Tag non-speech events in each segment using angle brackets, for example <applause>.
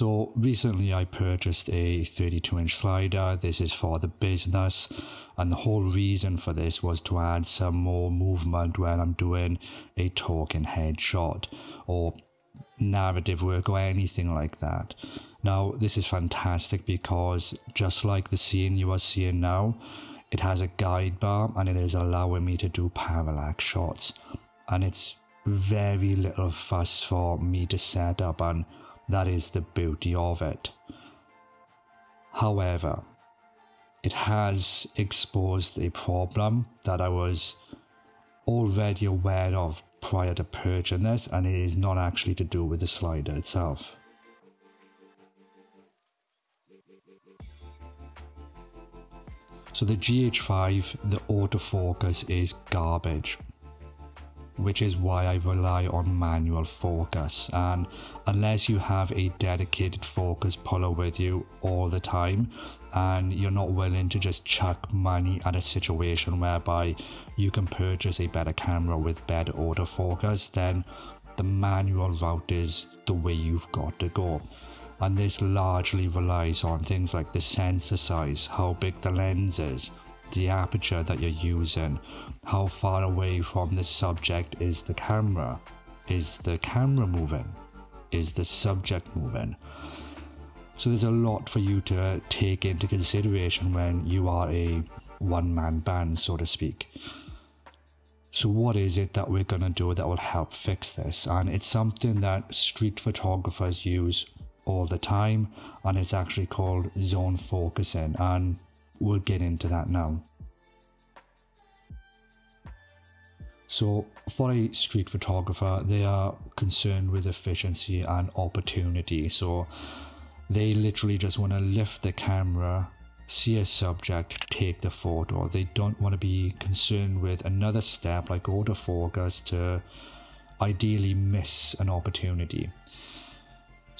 So recently I purchased a 32 inch slider. This is for the business. And the whole reason for this was to add some more movement when I'm doing a talking head shot or narrative work or anything like that. Now, this is fantastic because just like the scene you are seeing now, it has a guide bar and it is allowing me to do parallax shots. And it's very little fuss for me to set up and that is the beauty of it. However, it has exposed a problem that I was already aware of prior to purchasing this, and it is not actually to do with the slider itself. So the GH5, the autofocus is garbage which is why I rely on manual focus. And unless you have a dedicated focus puller with you all the time, and you're not willing to just chuck money at a situation whereby you can purchase a better camera with better autofocus, then the manual route is the way you've got to go. And this largely relies on things like the sensor size, how big the lens is, the aperture that you're using, how far away from the subject is the camera, is the camera moving, is the subject moving. So there's a lot for you to uh, take into consideration when you are a one man band, so to speak. So, what is it that we're going to do that will help fix this? And it's something that street photographers use all the time, and it's actually called zone focusing. And We'll get into that now. So, for a street photographer, they are concerned with efficiency and opportunity. So, they literally just want to lift the camera, see a subject, take the photo. They don't want to be concerned with another step like autofocus to ideally miss an opportunity.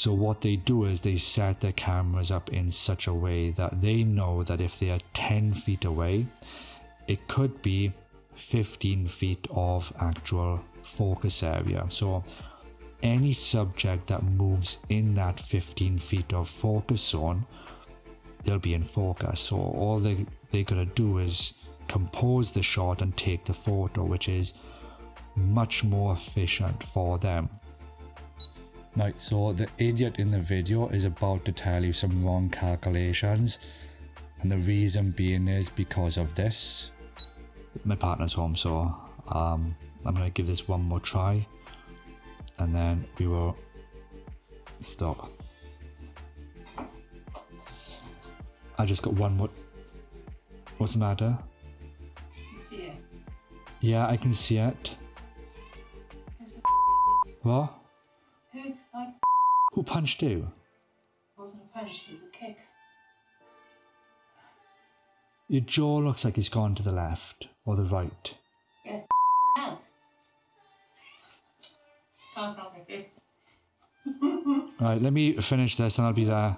So what they do is they set their cameras up in such a way that they know that if they are 10 feet away, it could be 15 feet of actual focus area. So any subject that moves in that 15 feet of focus zone, they'll be in focus. So all they, they're to do is compose the shot and take the photo, which is much more efficient for them. Right, so the idiot in the video is about to tell you some wrong calculations. And the reason being is because of this. My partner's home, so um, I'm going to give this one more try. And then we will stop. I just got one more. What's the matter? see it? Yeah, I can see it. What? Who punched you? it wasn't a punch, it was a kick. Your jaw looks like it's gone to the left or the right. Yeah, has. Can't help it. <laughs> Right, let me finish this and I'll be there.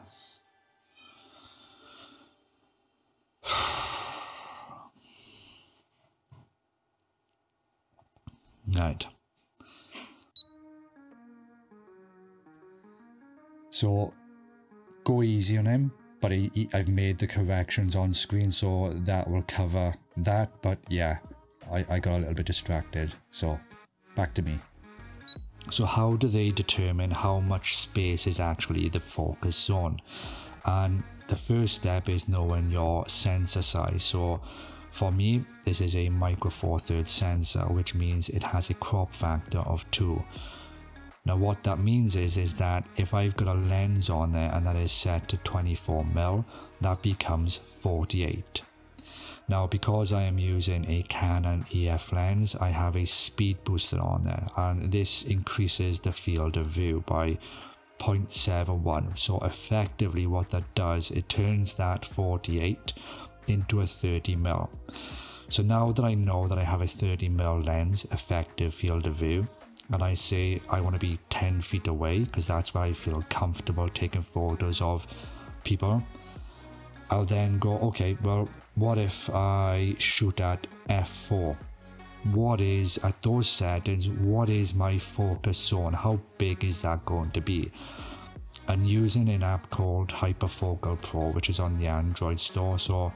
<sighs> Right. So go easy on him, but he, I've made the corrections on screen, so that will cover that. But yeah, I, I got a little bit distracted. So back to me. So how do they determine how much space is actually the focus zone? And the first step is knowing your sensor size. So for me, this is a micro four thirds sensor, which means it has a crop factor of two. Now what that means is, is that if I've got a lens on there and that is set to 24 mil, that becomes 48. Now because I am using a Canon EF lens, I have a speed booster on there and this increases the field of view by 0.71. So effectively what that does, it turns that 48 into a 30 mil. So now that I know that I have a 30 mil lens effective field of view, and I say I want to be 10 feet away because that's where I feel comfortable taking photos of people, I'll then go, okay, well, what if I shoot at f4? What is, at those settings, what is my focus zone? How big is that going to be? and using an app called Hyperfocal Pro, which is on the Android store. So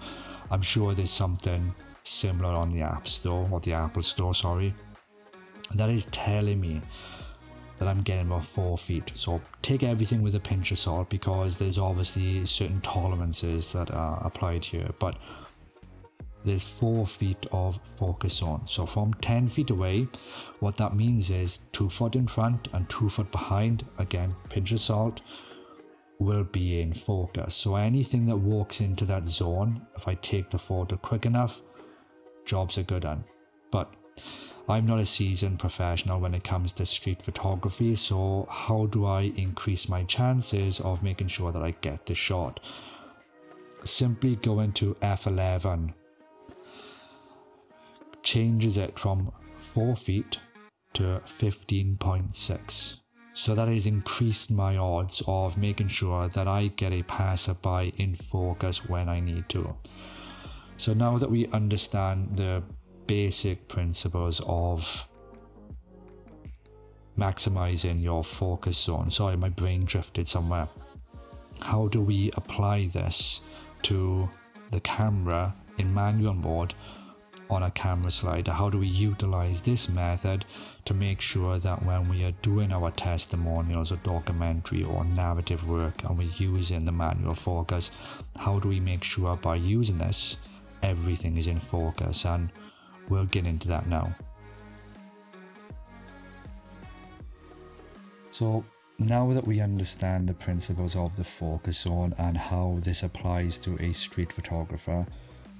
I'm sure there's something similar on the App Store or the Apple Store, sorry. That is telling me that I'm getting about four feet. So take everything with a pinch of salt because there's obviously certain tolerances that are applied here. But there's four feet of focus zone. So from 10 feet away, what that means is two foot in front and two foot behind, again, pinch of salt, will be in focus. So anything that walks into that zone, if I take the photo quick enough, jobs are good on. But I'm not a seasoned professional when it comes to street photography, so how do I increase my chances of making sure that I get the shot? Simply go into F11 changes it from 4 feet to 15.6. So that has increased my odds of making sure that I get a passerby in focus when I need to. So now that we understand the basic principles of maximizing your focus zone, sorry, my brain drifted somewhere. How do we apply this to the camera in manual mode on a camera slider. How do we utilize this method to make sure that when we are doing our testimonials or documentary or narrative work and we're using the manual focus, how do we make sure by using this everything is in focus? And we'll get into that now. So now that we understand the principles of the focus zone and how this applies to a street photographer,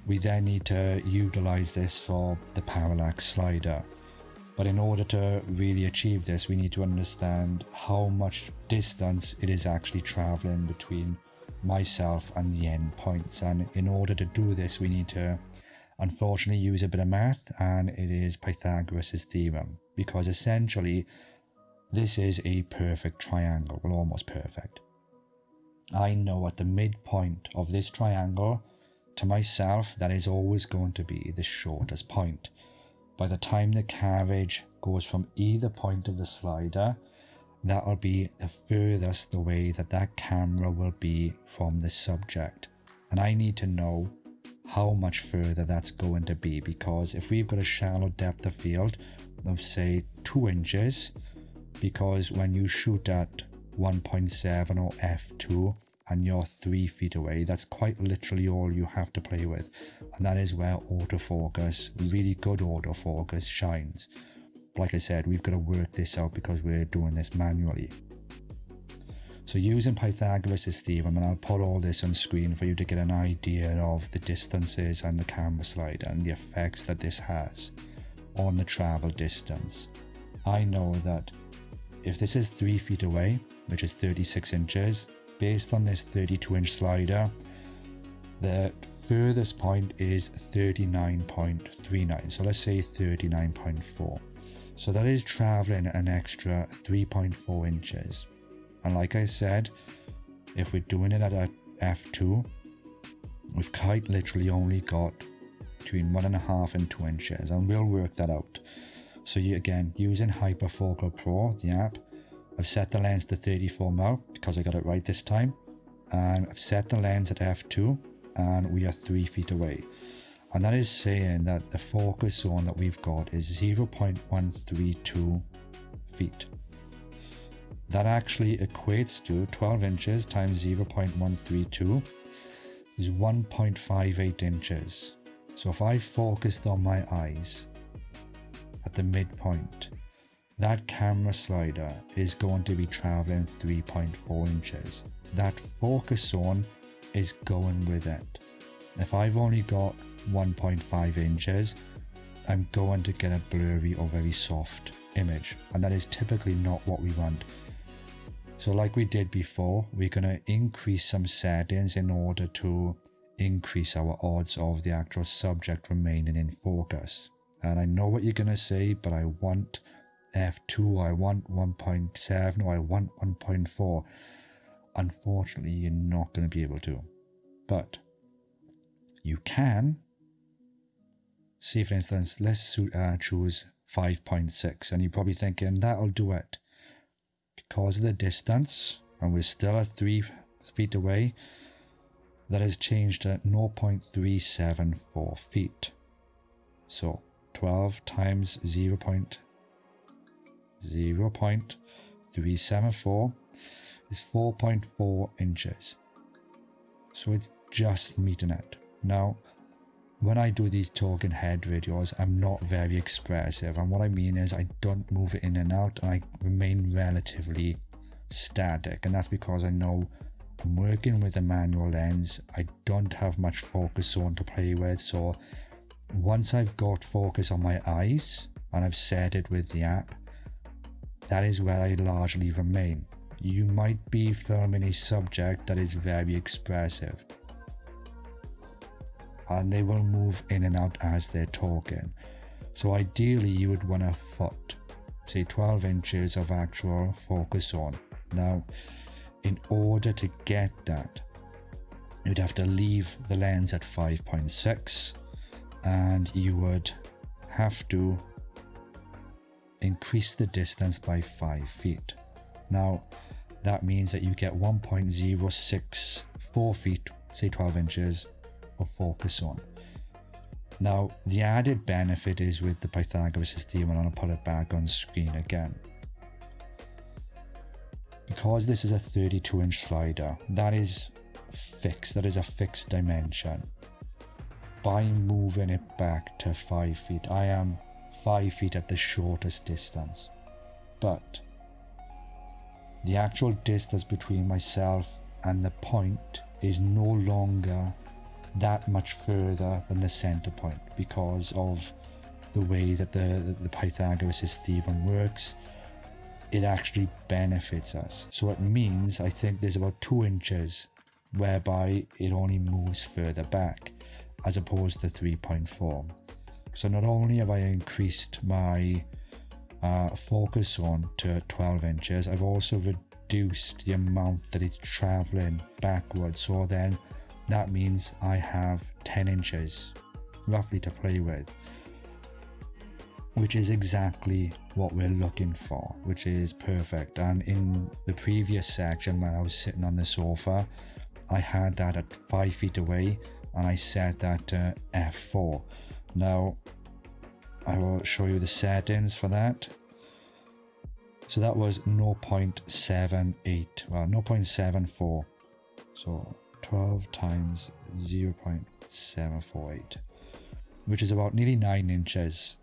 we then need to utilize this for the parallax slider. But in order to really achieve this, we need to understand how much distance it is actually traveling between myself and the end points. And in order to do this, we need to unfortunately use a bit of math, and it is Pythagoras' theorem. Because essentially, this is a perfect triangle, well, almost perfect. I know at the midpoint of this triangle, to myself, that is always going to be the shortest point. By the time the carriage goes from either point of the slider, that will be the furthest away that that camera will be from the subject. And I need to know how much further that's going to be because if we've got a shallow depth of field of say 2 inches, because when you shoot at 1.7 or f2, and you're three feet away. That's quite literally all you have to play with. And that is where autofocus, really good autofocus, shines. like I said, we've got to work this out because we're doing this manually. So using Pythagoras' theorem, and I'll put all this on screen for you to get an idea of the distances and the camera slide and the effects that this has on the travel distance. I know that if this is 3 feet away, which is 36 inches, based on this 32 inch slider, the furthest point is 39.39. So let's say 39.4. So that is traveling an extra 3.4 inches. And like I said, if we're doing it at a f2, we've quite literally only got between one and a half and two inches, and we'll work that out. So you again using Hyperfocal Pro, the app, I've set the lens to 34 mm because I got it right this time. And I've set the lens at f2 and we are 3 feet away. And that is saying that the focus zone that we've got is 0.132 feet. That actually equates to 12 inches times 0.132 is 1.58 inches. So if I focused on my eyes at the midpoint that camera slider is going to be traveling 3.4 inches. That focus zone is going with it. If I've only got 1.5 inches, I'm going to get a blurry or very soft image and that is typically not what we want. So like we did before, we're going to increase some settings in order to increase our odds of the actual subject remaining in focus. And I know what you're going to say, but I want f2, I want 1.7, or I want 1.4. Unfortunately, you're not going to be able to. But you can. See, for instance, let's uh, choose 5.6, and you're probably thinking that'll do it. Because of the distance, and we're still at 3 feet away, that has changed to 0.374 feet. So 12 times 0. 0.374 is 4.4 inches. So it's just meeting it. Now, when I do these talking head videos, I'm not very expressive. And what I mean is I don't move it in and out. I remain relatively static. And that's because I know I'm working with a manual lens. I don't have much focus zone to play with. So once I've got focus on my eyes and I've set it with the app, that is where I largely remain. You might be filming a subject that is very expressive and they will move in and out as they're talking. So ideally you would want a foot, say 12 inches of actual focus zone. Now, in order to get that, you'd have to leave the lens at 5.6 and you would have to increase the distance by 5 feet. Now, that means that you get 1.064 feet, say 12 inches, of focus zone. Now, the added benefit is with the Pythagoras theorem, and I'll put it back on screen again. Because this is a 32 inch slider, that is fixed, that is a fixed dimension. By moving it back to 5 feet, I am 5 feet at the shortest distance. But the actual distance between myself and the point is no longer that much further than the center point because of the way that the, the Pythagoras theorem works. It actually benefits us. So it means I think there's about two inches whereby it only moves further back as opposed to 3.4. So not only have I increased my uh, focus zone to 12 inches, I've also reduced the amount that it's traveling backwards. So then that means I have 10 inches roughly to play with which is exactly what we're looking for which is perfect. And in the previous section when I was sitting on the sofa I had that at 5 feet away and I set that to f4 now I will show you the settings for that. So that was 0.78 well 0.74 so 12 times 0.748, which is about nearly 9 inches.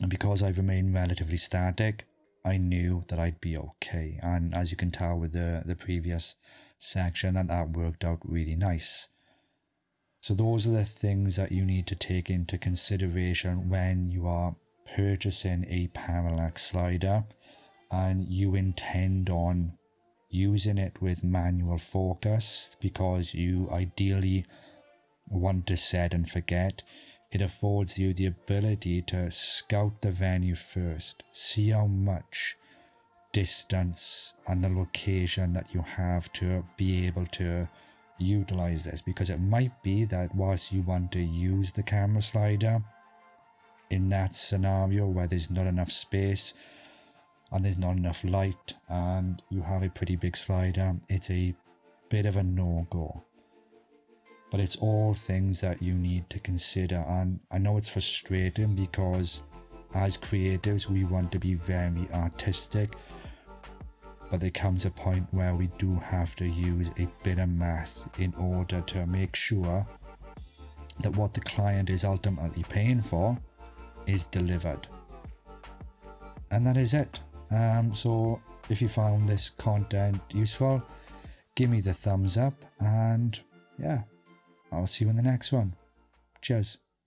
And because I've remained relatively static, I knew that I'd be okay. And as you can tell with the, the previous section, that that worked out really nice. So those are the things that you need to take into consideration when you are purchasing a parallax slider and you intend on using it with manual focus because you ideally want to set and forget. It affords you the ability to scout the venue first, see how much distance and the location that you have to be able to utilize this because it might be that whilst you want to use the camera slider in that scenario where there's not enough space and there's not enough light and you have a pretty big slider, it's a bit of a no-go. But it's all things that you need to consider and I know it's frustrating because as creatives we want to be very artistic but there comes a point where we do have to use a bit of math in order to make sure that what the client is ultimately paying for is delivered. And that is it. Um, so if you found this content useful, give me the thumbs up and yeah, I'll see you in the next one. Cheers.